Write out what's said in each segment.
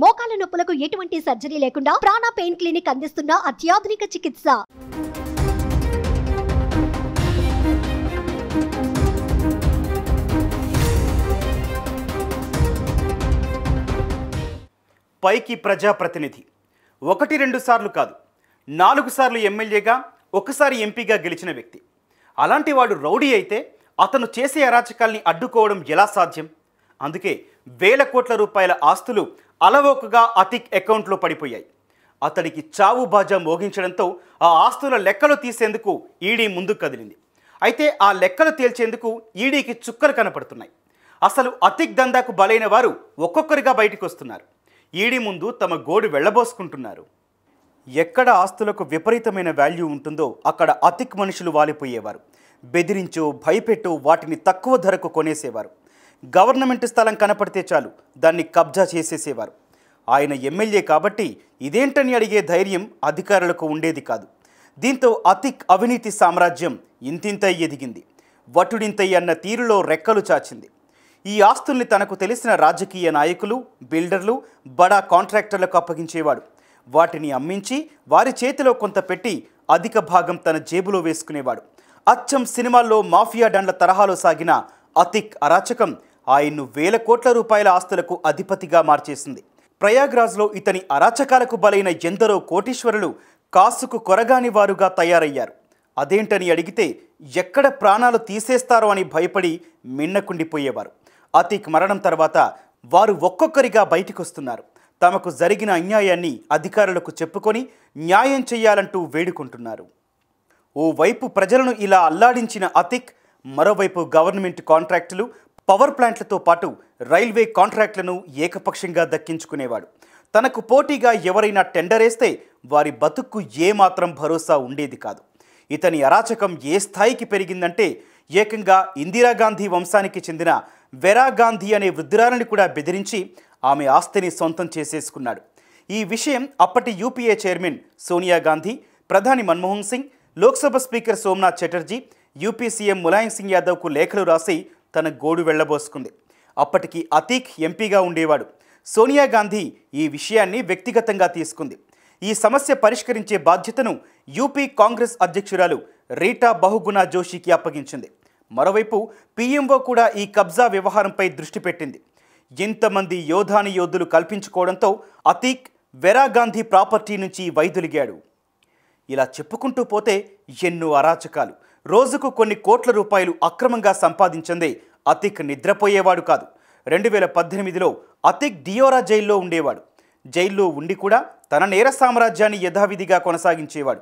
మోకాల నొప్పులకు ఎటువంటి సర్జరీ లేకుండా ప్రాణ పెయిన్ క్లినిక్ అందిస్తున్న అత్యాధునిక చికిత్స. పైకి ప్రజాప్రతినిధి. ఒకటి రెండు సార్లు కాదు. నాలుగు సార్లు ఎమ్మెల్యేగా ఒకసారి ఎంపీగా గెలిచిన వ్యక్తి. అలాంటి వాడు రౌడీ అయితే అతను చేసే అరాచకాల్ని అడ్డుకోవడం ఎలా సాధ్యం? అందుకే వేల కోట్ల రూపాయల ఆస్తులు అలవోకగా అతిక్ అకౌంట్లో పడిపోయాయి. అతడికి చావు బాజా మోగించడంతో ఆ ఆస్తుల లెక్కలు తీసేందుకు ఈడీ ముందుకు కదిలింది. అయితే ఆ లెక్కలు తేల్చేందుకు ఈడీకి చుక్కలు కనపడుతున్నాయి. అసలు అతిక్ దందాకు బలైన వారు ఒక్కొక్కరిగా బయటకు వస్తున్నారు. ఈడీ ముందు తమ గోడు వెళ్ళబోసుకుంటున్నారు. ఎక్కడ ఆస్తులకు విపరీతమైన వాల్యూ ఉంటుందో అక్కడ అతిక్ మనుషులు వాలిపోయేవారు. బెదిరించో భయపెట్టో వాటిని తక్కువ ధరకు కొనేసేవారు. గవర్నమెంట్ స్థలం కనపడితే చాలు. దాన్ని కబ్జా చేసేసేవారు. ఆయన ఎమ్మెల్యే కాబట్టి ఇదేంటని అడిగే ధైర్యం అధికారులకు ఉండేది కాదు. దీంతో అతిక్ అవినీతి సామ్రాజ్యం ఇంతింతై ఎదిగింది. వటుడింతై అన్న తీరులో రెక్కలు చాచింది. ఈ ఆస్తుల్ని తనకు తెలిసిన రాజకీయ నాయకులు బిల్డర్లు బడా కాంట్రాక్టర్లకు అప్పగించేవాడు. వాటిని అమ్మించి వారి చేతిలో కొంత పెట్టి అధిక భాగం తన జేబులో వేసుకునేవాడు. అచ్చం సినిమాల్లో మాఫియా డండ్ల తరహాలో సాగిన అతిక్ అరాచకం ఆయన్ను వేల కోట్ల రూపాయల ఆస్తులకు అధిపతిగా మార్చేసింది. ప్రయాగ్రాజ్లో ఇతని అరాచకాలకు బలైన ఎందరో కోటీశ్వరులు కాసుకు కొరగాని వారుగా తయారయ్యారు. అదేంటని అడిగితే ఎక్కడ ప్రాణాలు తీసేస్తారో అని భయపడి మిన్నకుండిపోయేవారు. అతిక్ మరణం తర్వాత వారు ఒక్కొక్కరిగా బయటికొస్తున్నారు. తమకు జరిగిన అన్యాయాన్ని అధికారులకు చెప్పుకొని న్యాయం చేయాలంటూ వేడుకుంటున్నారు. ఓవైపు ప్రజలను ఇలా అల్లాడించిన అతిక్ మరోవైపు గవర్నమెంట్ కాంట్రాక్టులు పవర్ ప్లాంట్లతో పాటు రైల్వే కాంట్రాక్టులను ఏకపక్షంగా దక్కించుకునేవాడు. తనకు పోటీగా ఎవరైనా టెండర్ వేస్తే వారి బతుక్కు ఏమాత్రం భరోసా ఉండేది కాదు. ఇతని అరాచకం ఏ స్థాయికి పెరిగిందంటే ఏకంగా ఇందిరాగాంధీ వంశానికి చెందిన వెరా గాంధీ అనే వృద్ధురాలని కూడా బెదిరించి ఆమె ఆస్తిని సొంతం చేసేసుకున్నాడు. ఈ విషయం అప్పటి యూపీఏ చైర్మన్ సోనియా గాంధీ ప్రధాని Manmohan Singh Lok Sabha speaker Somnath Chatterjee UP CM Mulayam Singh యాదవ్కు లేఖలు రాసి తన గోడు వెళ్ళబోసుకుంది అప్పటికి అతీక్ ఎంపీగా ఉండేవాడు. సోనియా గాంధీ ఈ విషయాన్ని వ్యక్తిగతంగా తీసుకుంది. ఈ సమస్య పరిష్కరించే బాధ్యతను యూపీ కాంగ్రెస్ అధ్యక్షురాలు రీటా బహుగుణ జోషికి అప్పగించింది. మరోవైపు పీఎంఓ కూడా ఈ కబ్జా వ్యవహారంపై దృష్టి పెట్టింది. ఎంతమంది యోధాని యోధులు కల్పించుకోవడంతో అతీక్ వెరా గాంధీ ప్రాపర్టీ నుంచి వైదొలిగాడు. ఇలా చెప్పుకుంటూ పోతే ఎన్నో అరాచకాలు. రోజుకు కొన్ని కోట్ల రూపాయలు అక్రమంగా సంపాదించిందే అతిక్ నిద్రపోయేవాడు కాదు. రెండు వేల పద్దెనిమిదిలో అతిక్ డియోరా జైల్లో ఉండేవాడు. జైల్లో ఉండి కూడా తన నేర సామ్రాజ్యాన్ని యథావిధిగా కొనసాగించేవాడు.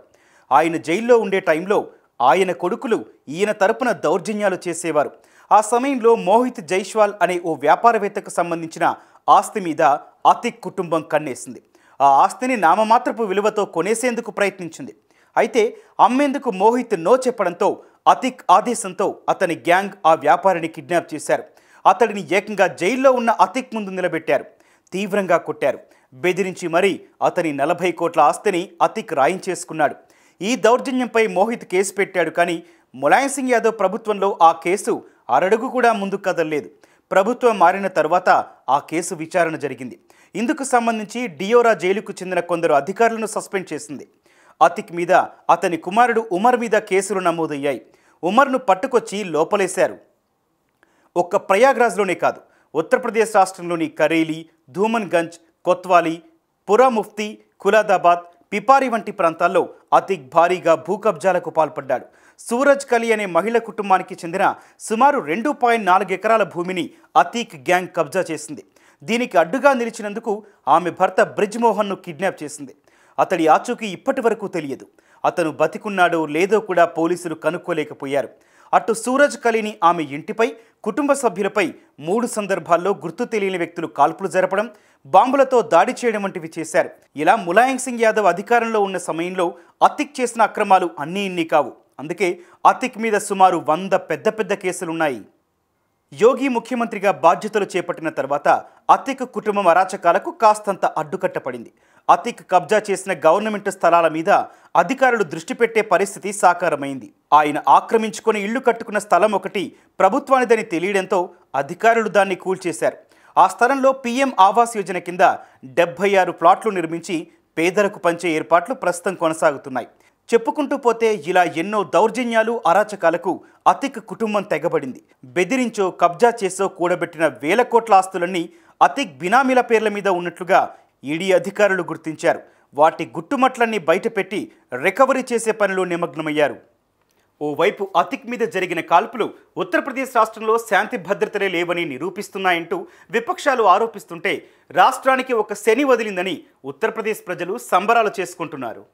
ఆయన జైల్లో ఉండే టైంలో ఆయన కొడుకులు ఈయన తరపున దౌర్జన్యాలు చేసేవారు. ఆ సమయంలో మోహిత్ జైష్వాల్ అనే ఓ వ్యాపారవేత్తకు సంబంధించిన ఆస్తి మీద అతిక్ కుటుంబం కన్నేసింది. ఆ ఆస్తిని నామమాత్రపు విలువతో కొనేసేందుకు ప్రయత్నించింది. అయితే అమ్మేందుకు మోహిత్ నో చెప్పడంతో అతిక్ ఆదేశంతో అతని గ్యాంగ్ ఆ వ్యాపారిని కిడ్నాప్ చేశారు. అతడిని ఏకంగా జైల్లో ఉన్న అతిక్ ముందు నిలబెట్టారు. తీవ్రంగా కొట్టారు. బెదిరించి మరీ అతని నలభై కోట్ల ఆస్తిని అతిక్ రాయించేసుకున్నాడు ఈ దౌర్జన్యంపై మోహిత్ కేసు పెట్టాడు కానీ ములాయం సింగ్ యాదవ్ ప్రభుత్వంలో ఆ కేసు అరడుగు కూడా ముందుకు కదలలేదు. ప్రభుత్వం మారిన తర్వాత ఆ కేసు విచారణ జరిగింది. ఇందుకు సంబంధించి డియోరా జైలుకు చెందిన కొందరు అధికారులను సస్పెండ్ చేసింది. అతిక్ మీద అతని కుమారుడు ఉమర్ మీద కేసులు నమోదయ్యాయి. ఉమర్ను పట్టుకొచ్చి లోపలేశారు. ఒక్క ప్రయాగ్రాజ్లోనే కాదు ఉత్తరప్రదేశ్ రాష్ట్రంలోని కరేలీ ధూమన్గంజ్ కొత్వాలి పురా ముఫ్తీ ఖులాదాబాద్ పిపారి వంటి ప్రాంతాల్లో అతిక్ భారీగా భూకబ్జాలకు పాల్పడ్డాడు. సూరజ్ కలి అనే మహిళ కుటుంబానికి చెందిన సుమారు రెండు పాయింట్ నాలుగు ఎకరాల భూమిని అతీక్ గ్యాంగ్ కబ్జా చేసింది. దీనికి అడ్డుగా నిలిచినందుకు ఆమె భర్త బ్రిజ్ మోహన్ను కిడ్నాప్ చేసింది. అతడి ఆచూకీ ఇప్పటి వరకు తెలియదు. అతను బతికున్నాడో లేదో కూడా పోలీసులు కనుక్కోలేకపోయారు. అటు సూరజ్ కలిని ఆమె ఇంటిపై కుటుంబ సభ్యులపై మూడు సందర్భాల్లో గుర్తు తెలియని వ్యక్తులు కాల్పులు జరపడం బాంబులతో దాడి చేయడం వంటివి చేశారు. ఇలా ములాయం సింగ్ యాదవ్ అధికారంలో ఉన్న సమయంలో అతిక్ చేసిన అక్రమాలు అన్నీ ఇన్ని కావు. అందుకే అతిక్ మీద సుమారు వంద పెద్ద పెద్ద కేసులున్నాయి. యోగి ముఖ్యమంత్రిగా బాధ్యతలు చేపట్టిన తర్వాత అతిక్ కుటుంబం అరాచకాలకు కాస్తంత అడ్డుకట్టపడింది అతిక్ కబ్జా చేసిన గవర్నమెంట్ స్థలాల మీద అధికారులు దృష్టి పెట్టే పరిస్థితి సాకారమైంది. ఆయన ఆక్రమించుకొని ఇళ్ళు కట్టుకున్న స్థలం ఒకటి ప్రభుత్వానిదని తెలియడంతో అధికారులు దాన్ని కూల్చేశారు. ఆ స్థలంలో పీఎం ఆవాస్ యోజన కింద డెబ్బై ఆరు ప్లాట్లు నిర్మించి పేదలకు పంచే ఏర్పాట్లు ప్రస్తుతం కొనసాగుతున్నాయి. చెప్పుకుంటూ పోతే ఇలా ఎన్నో దౌర్జన్యాలు అరాచకాలకు అతిక్ కుటుంబం తెగబడింది. బెదిరించో కబ్జా చేసో కూడబెట్టిన వేల కోట్ల ఆస్తులన్నీ అతిక్ బినామీల పేర్ల మీద ఉన్నట్లుగా ఈడీ అధికారులు గుర్తించారు. వాటి గుట్టుమట్లన్నీ బయటపెట్టి రికవరీ చేసే పనిలో నిమగ్నమయ్యారు. ఓవైపు అతిక్ మీద జరిగిన కాల్పులు ఉత్తరప్రదేశ్ రాష్ట్రంలో శాంతి భద్రతలే లేవని నిరూపిస్తున్నాయంటూ విపక్షాలు ఆరోపిస్తుంటే రాష్ట్రానికి ఒక శని వదిలిందని ఉత్తరప్రదేశ్ ప్రజలు సంబరాలు చేసుకుంటున్నారు.